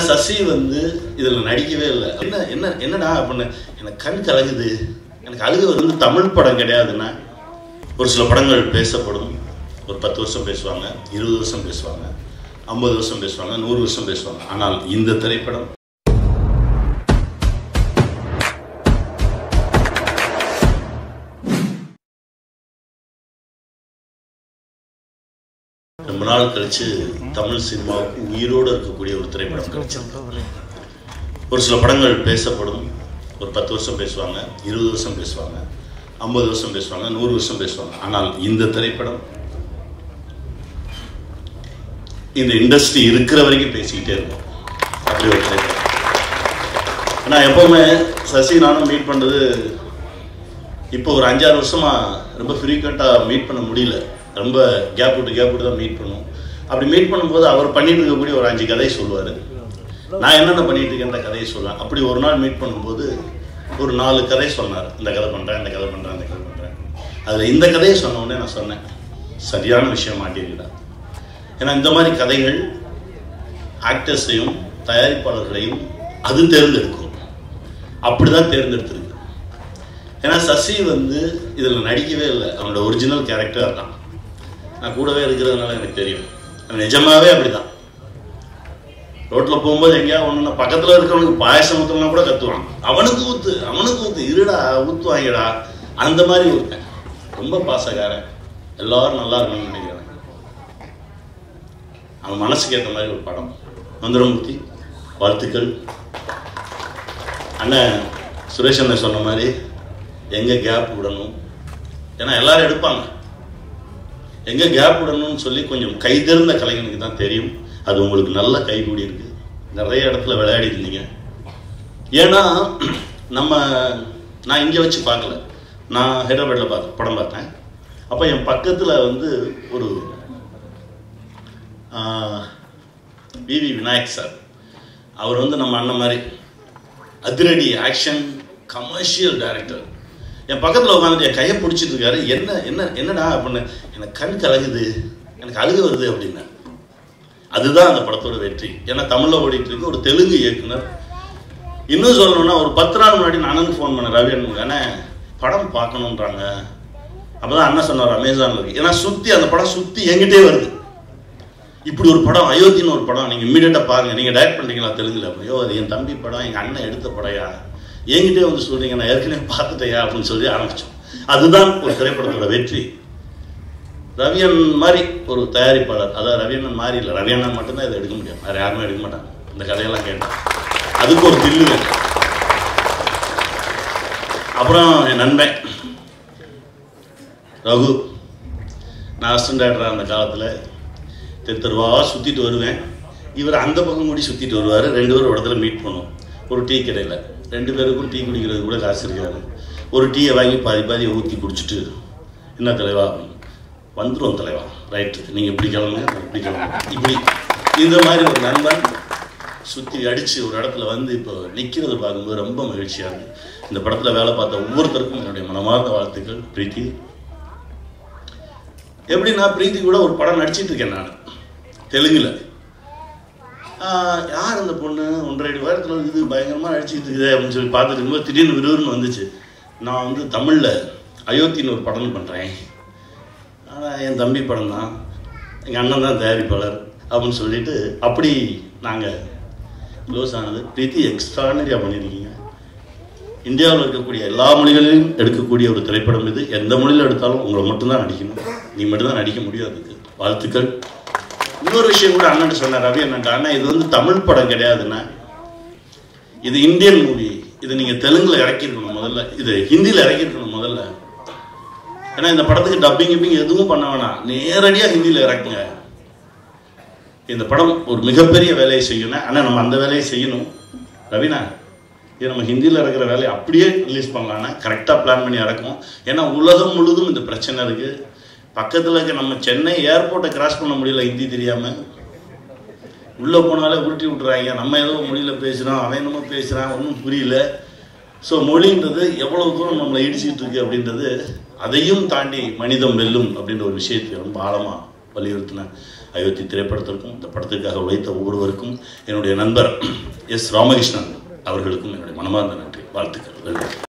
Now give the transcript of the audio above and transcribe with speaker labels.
Speaker 1: சசி வந்து இதுல நடிக்கவே இல்லை. என்ன என்ன என்னடா அப்படின்னு எனக்கு கண் கலகுது எனக்கு அழுகு வந்து தமிழ் படம் கிடையாதுன்னா ஒரு சில படங்கள் பேசப்படும். ஒரு பத்து வருஷம் பேசுவாங்க இருபது வருஷம் பேசுவாங்க ஐம்பது வருஷம் பேசுவாங்க நூறு வருஷம் பேசுவாங்க. ஆனால் இந்த திரைப்படம் ரொம்ப நாள் கழிச்சு தமிழ் சினிமாவுக்கு உயிரோடு இருக்கக்கூடிய ஒரு திரைப்படம் கிடைச்சது. ஒரு சில படங்கள் பேசப்படும். ஒரு பத்து வருஷம் பேசுவாங்க இருபது வருஷம் பேசுவாங்க ஐம்பது வருஷம் பேசுவாங்க நூறு வருஷம் பேசுவாங்க. ஆனால் இந்த திரைப்படம் இந்த இண்டஸ்ட்ரி இருக்கிற வரைக்கும் பேசிக்கிட்டே இருக்கும். அப்படி ஒரு திரைப்படம். நான் எப்போவுமே சசி நானும் மீட் பண்ணுறது இப்போ ஒரு அஞ்சாறு வருஷமா ரொம்ப ஃப்ரீக்வெண்ட்டாக மீட் பண்ண முடியல. ரொம்ப கேப் விட்டு கேப் விட்டு தான் மீட் பண்ணுவோம். அப்படி மீட் பண்ணும்போது அவர் பண்ணிட்டு இருக்கக்கூடிய ஒரு அஞ்சு கதையை சொல்லுவார். நான் என்னென்ன பண்ணிட்டு இருக்கேன் இந்த கதையை சொல்லுவேன். அப்படி ஒரு நாள் மீட் பண்ணும்போது ஒரு நாலு கதை சொன்னார். இந்த கதை பண்ணுறேன் இந்த கதை பண்ணுறேன் இந்த கதை பண்ணுறேன் அதில் இந்த கதையை சொன்ன உடனே நான் சொன்னேன் சரியான விஷயம் மாட்டிருக்கடா ஏன்னா இந்த மாதிரி கதைகள் ஆக்டர்ஸையும் தயாரிப்பாளர்களையும் அது தேர்ந்தெடுக்கும். அப்படி தான் தேர்ந்தெடுத்திருக்கு. ஏன்னா சசி வந்து இதில் நடிக்கவே இல்லை. அவனோட ஒரிஜினல் கேரக்டர் தான். நான் கூடவே இருக்கிறதுனால எனக்கு தெரியும். அது நிஜமாவே அப்படிதான். ரோட்டில் போகும்போது எங்கேயா ஒன்று பக்கத்தில் இருக்கிறவனுக்கு பாயசம் ஊற்றலாம் கூட கத்துவான். அவனுக்கு ஊத்து அவனுக்கு ஊத்து. இருடா ஊத்துவாங்கடா. அந்த மாதிரி ஊத்தேன் ரொம்ப பாசக்காரன். எல்லாரும் நல்லா இருக்கணும்னு நினைக்கிறேன். அவன் மனசுக்கு ஏற்ற மாதிரி ஒரு படம். மந்திரமூர்த்தி வாழ்த்துக்கள். அண்ணன் சுரேஷ் அண்ணன் சொன்ன மாதிரி எங்கே கேப் விடணும். ஏன்னா எல்லாரும் எடுப்பாங்க. எங்கே கேப் விடணும்னு சொல்லி கொஞ்சம் கைதெறிந்த கலைஞனுக்கு தான் தெரியும். அது உங்களுக்கு நல்ல கைகூடி இருக்கு. நிறைய இடத்துல விளையாடி இருந்தீங்க. ஏன்னா நம்ம நான் இங்கே வச்சு பார்க்கல. நான் ஹைதராபாத்தில் பார்த்து படம் பார்த்தேன். அப்போ என் பக்கத்தில் வந்து ஒரு விவி விநாயக் சார். அவர் வந்து நம்ம அண்ணன் மாதிரி அதிரடி ஆக்ஷன் கமர்ஷியல் டைரக்டர் என் பக்கத்தில் உட்காந்துட்டு என் கையை பிடிச்சிட்டு இருக்காரு. என்ன என்ன என்னடா அப்படின்னு. எனக்கு கண் கலகுது. எனக்கு அழுக வருது அப்படின்னு. அதுதான் அந்த படத்தோட வெற்றி. ஏன்னா தமிழில் ஓடிட்டு இருக்கு ஒரு தெலுங்கு இயக்குனர். இன்னும் சொல்லணும்னா ஒரு பத்து நாள் முன்னாடி நான் அண்ணனுக்கு ஃபோன் பண்ணேன் ரவி அண்ணன் படம் பார்க்கணுன்றாங்க அப்பதான் அண்ணன் சொன்னார் அமேசானில் இருக்கு. ஏன்னா சுத்தி அந்த படம் சுத்தி எங்கிட்டே வருது. இப்படி ஒரு படம் அயோத்தின்னு ஒரு படம் நீங்க இம்மீடியட்டாக பாருங்க. நீங்க டைரக்ட் பண்ணீங்களா தெலுங்குல? ஐயோ அது என் தம்பி படம் எங்க அண்ணன் எடுத்த படையா? என்கிட்டே வந்து சொல்றீங்க நான் ஏற்கனவே பார்த்துட்டேயா அப்படின்னு சொல்லி ஆரம்பிச்சோம். அதுதான் ஒரு திரைப்படத்தோட வெற்றி. ரவியன் மாதிரி ஒரு தயாரிப்பாளர் அதாவது ரவியண்ணன் மாதிரி இல்லை ரவியண்ணன் மட்டும்தான் இதை எடுக்க முடியும் வேற யாருமே எடுக்க மாட்டாங்க. இந்த கதையெல்லாம் கேட்டேன் அதுக்கு ஒரு தில்லு வேணும். அப்புறம் என் நண்பன் ரகு. நான் அசிஸ்டன்ட் டேரக்டராக அந்த காலத்தில் தெரு தெருவாக சுற்றிட்டு வருவேன். இவர் அந்த பக்கம் கூடி சுற்றிட்டு வருவார். ரெண்டு பேரும் இடத்துல மீட் பண்ணுவோம். ஒரு டீ கடையில். ரெண்டு பேருக்கும் டீ குடிக்கிறது கூட காசு இருக்காது. ஒரு டீயை வாங்கி பாதி பாதி ஊற்றி குடிச்சிட்டு என்ன தலைவா? வந்துடும் தலைவா. ரைட்டு நீங்கள் இப்படி கிளம்புங்க எப்படி இப்படி கிளம்புங்க இப்படி. இந்த மாதிரி ஒரு நண்பன் சுற்றி அடித்து ஒரு இடத்துல வந்து இப்போ நிற்கிறது பார்க்கும்போது ரொம்ப மகிழ்ச்சியாக இருக்குது இந்த படத்தில் வேலை பார்த்த ஒவ்வொருத்தருக்கும் என்னுடைய மனமார்ந்த வாழ்த்துக்கள். பிரீத்தி. நான் பிரீத்தி கூட ஒரு படம் நடிச்சிட்டு இருக்கேன் நான். தெலுங்கில். யார் அந்த பொண்ணு? ஒன்றரை அடி இது பயங்கரமாக நடிச்சிட்டு இருக்குது அப்படின்னு சொல்லி பார்த்துட்டு இருக்கும்போது திடீர்னு விறுவிறுன்னு வந்துச்சு. நான் வந்து தமிழில் அயோத்தின்னு ஒரு படம் பண்ணுறேன் ஆனால் என் தம்பி படம் தான். எங்கள் அண்ணன் தான் தயாரிப்பாளர் அப்படின்னு சொல்லிட்டு அப்படி நாங்கள் க்ளோஸ் ஆனது. பிரீத்தி எக்ஸ்ட்ரானரியாக பண்ணியிருக்கீங்க. இந்தியாவில் இருக்கக்கூடிய எல்லா மொழிகளிலும் எடுக்கக்கூடிய ஒரு திரைப்படம் இது. எந்த மொழியில் எடுத்தாலும் உங்களை மட்டும்தான் நடிக்கணும். நீ மட்டும்தான் நடிக்க முடியும் அதுக்கு வாழ்த்துக்கள். இன்னொரு விஷயம் கூட அண்ணன் சொன்னார் ரவி அண்ணன். அண்ணா இது வந்து தமிழ் படம் கிடையாதுண்ணா. இது இந்தியன் மூவி. இது நீங்கள் தெலுங்கில் இறக்கியிருக்கணும் முதல்ல. இது ஹிந்தியில் இறக்கியிருக்கணும் முதல்ல. ஏன்னா இந்த படத்துக்கு டப்பிங் கிப்பிங் எதுவும் பண்ண வேணாம். நேரடியாக ஹிந்தியில் இறக்குங்க. இந்த படம் ஒரு மிகப்பெரிய வேலையை செய்யணும் ஆனால் நம்ம அந்த வேலையை செய்யணும். ரவினா இது நம்ம ஹிந்தியில் இருக்கிற வேலையை அப்படியே ரிலீஸ் பண்ணலான்னா கரெக்டாக பிளான் பண்ணி இறக்கும் ஏன்னா உலகம் முழுதும் இந்த பிரச்சனை இருக்குது பக்கத்தில் இருக்க நம்ம சென்னை ஏர்போர்ட்டை கிராஸ் பண்ண முடியல ஹிந்தி தெரியாமல் உள்ளே போனாலே உருட்டி விட்டுறாங்க. நம்ம ஏதோ மொழியில் பேசுகிறோம் அவன் என்னமோ பேசுகிறான் ஒன்றும் புரியல. ஸோ மொழின்றது எவ்வளவு தூரம் நம்மளை இடிச்சிக்கிட்டு இருக்கு அப்படின்றது அதையும் தாண்டி மனிதம் வெல்லும் அப்படின்ற ஒரு விஷயத்தை ரொம்ப ஆழமாக வலியுறுத்தினேன் அயோத்தி திரைப்படத்திற்கும் இந்த படத்திற்காக உழைத்த ஒவ்வொருவருக்கும் என்னுடைய நண்பர் எஸ் ராமகிருஷ்ணன் அவர்களுக்கும் என்னுடைய மனமார்ந்த நன்றி. வாழ்த்துக்கள். நன்றி.